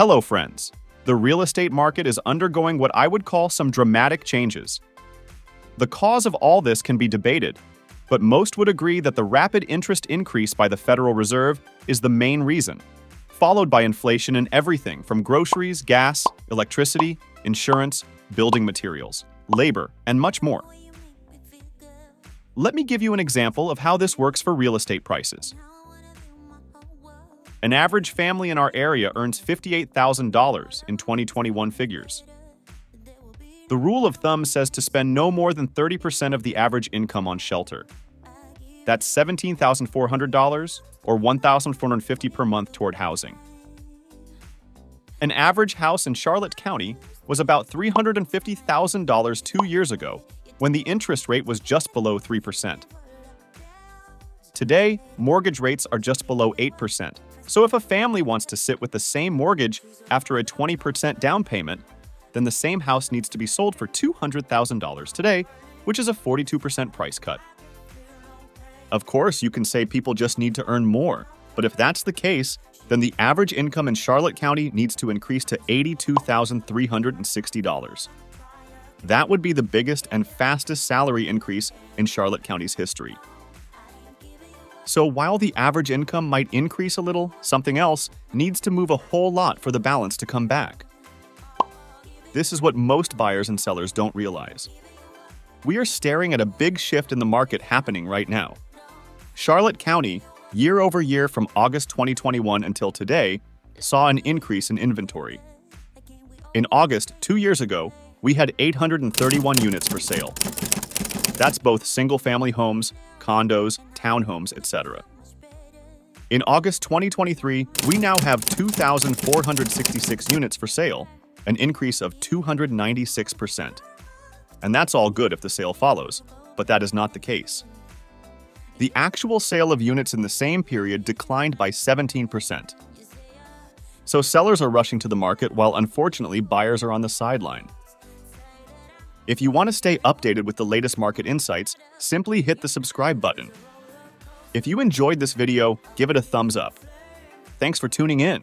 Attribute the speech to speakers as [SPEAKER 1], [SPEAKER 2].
[SPEAKER 1] Hello, friends. The real estate market is undergoing what I would call some dramatic changes. The cause of all this can be debated, but most would agree that the rapid interest increase by the Federal Reserve is the main reason, followed by inflation in everything from groceries, gas, electricity, insurance, building materials, labor, and much more. Let me give you an example of how this works for real estate prices. An average family in our area earns $58,000 in 2021 figures. The rule of thumb says to spend no more than 30% of the average income on shelter. That's $17,400 or $1,450 per month toward housing. An average house in Charlotte County was about $350,000 two years ago when the interest rate was just below 3%. Today, mortgage rates are just below 8%. So if a family wants to sit with the same mortgage after a 20% down payment, then the same house needs to be sold for $200,000 today, which is a 42% price cut. Of course, you can say people just need to earn more, but if that's the case, then the average income in Charlotte County needs to increase to $82,360. That would be the biggest and fastest salary increase in Charlotte County's history. So while the average income might increase a little, something else needs to move a whole lot for the balance to come back. This is what most buyers and sellers don't realize. We are staring at a big shift in the market happening right now. Charlotte County, year over year from August 2021 until today, saw an increase in inventory. In August, two years ago, we had 831 units for sale. That's both single family homes, condos, townhomes, etc. In August 2023, we now have 2,466 units for sale, an increase of 296%. And that's all good if the sale follows, but that is not the case. The actual sale of units in the same period declined by 17%. So sellers are rushing to the market while unfortunately buyers are on the sideline. If you want to stay updated with the latest market insights, simply hit the subscribe button. If you enjoyed this video, give it a thumbs up. Thanks for tuning in.